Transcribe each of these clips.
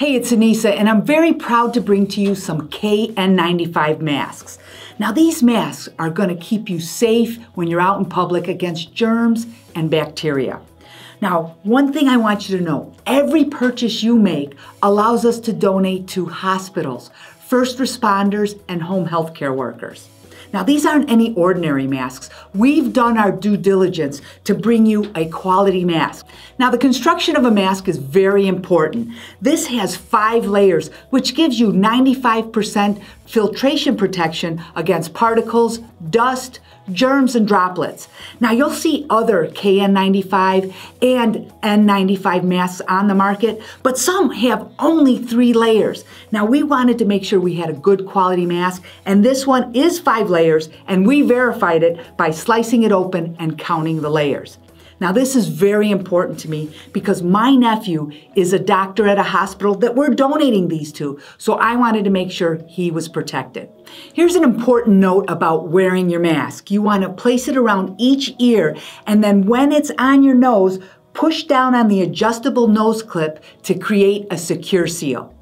Hey, it's Anissa, and I'm very proud to bring to you some KN95 masks. Now, these masks are going to keep you safe when you're out in public against germs and bacteria. Now, one thing I want you to know every purchase you make allows us to donate to hospitals, first responders, and home health care workers. Now, these aren't any ordinary masks. We've done our due diligence to bring you a quality mask. Now, the construction of a mask is very important. This has five layers, which gives you 95% filtration protection against particles, dust, germs, and droplets. Now, you'll see other KN95 and N95 masks on the market, but some have only three layers. Now, we wanted to make sure we had a good quality mask, and this one is five layers, and we verified it by slicing it open and counting the layers. Now, this is very important to me because my nephew is a doctor at a hospital that we're donating these to, so I wanted to make sure he was protected. Here's an important note about wearing your mask. You want to place it around each ear, and then when it's on your nose, push down on the adjustable nose clip to create a secure seal.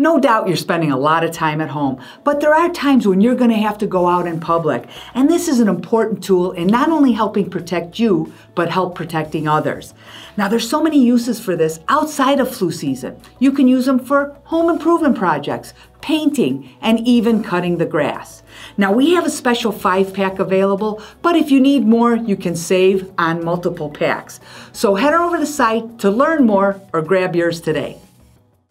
No doubt you're spending a lot of time at home, but there are times when you're going to have to go out in public. And this is an important tool in not only helping protect you, but help protecting others. Now, there's so many uses for this outside of flu season. You can use them for home improvement projects, painting, and even cutting the grass. Now, we have a special five pack available, but if you need more, you can save on multiple packs. So head over to the site to learn more or grab yours today.